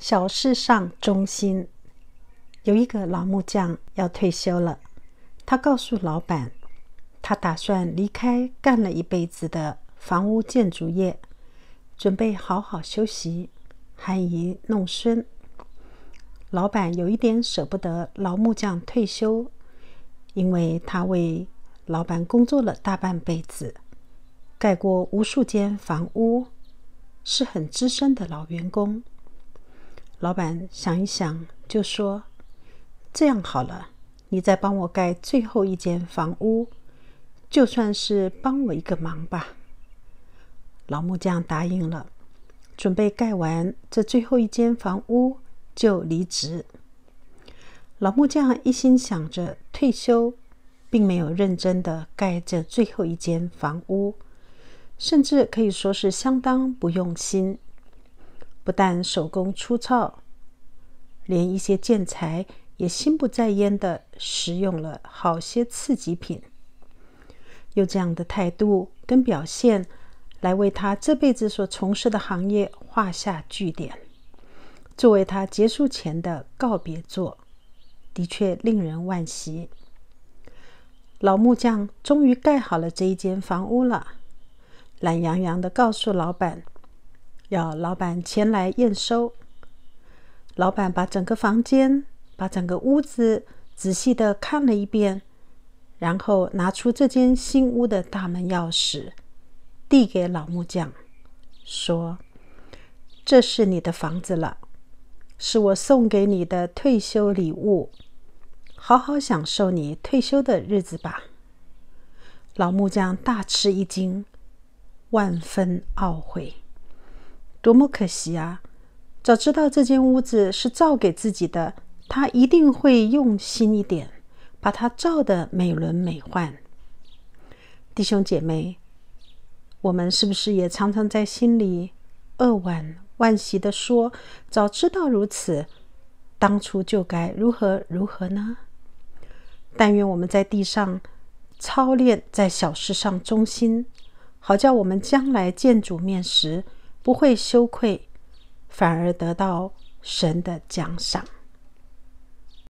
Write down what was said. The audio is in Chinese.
小事上忠心。有一个老木匠要退休了，他告诉老板，他打算离开干了一辈子的房屋建筑业，准备好好休息，含饴弄孙。老板有一点舍不得老木匠退休，因为他为老板工作了大半辈子，盖过无数间房屋，是很资深的老员工。老板想一想，就说：“这样好了，你再帮我盖最后一间房屋，就算是帮我一个忙吧。”老木匠答应了，准备盖完这最后一间房屋就离职。老木匠一心想着退休，并没有认真的盖这最后一间房屋，甚至可以说是相当不用心。不但手工粗糙，连一些建材也心不在焉的使用了好些次级品。用这样的态度跟表现，来为他这辈子所从事的行业画下句点，作为他结束前的告别作，的确令人惋惜。老木匠终于盖好了这一间房屋了，懒洋洋的告诉老板。要老板前来验收。老板把整个房间、把整个屋子仔细的看了一遍，然后拿出这间新屋的大门钥匙，递给老木匠，说：“这是你的房子了，是我送给你的退休礼物，好好享受你退休的日子吧。”老木匠大吃一惊，万分懊悔。多么可惜啊！早知道这间屋子是造给自己的，他一定会用心一点，把它造的美轮美奂。弟兄姐妹，我们是不是也常常在心里扼腕惋惜的说：“早知道如此，当初就该如何如何呢？”但愿我们在地上操练，在小事上忠心，好叫我们将来见主面时。不会羞愧，反而得到神的奖赏。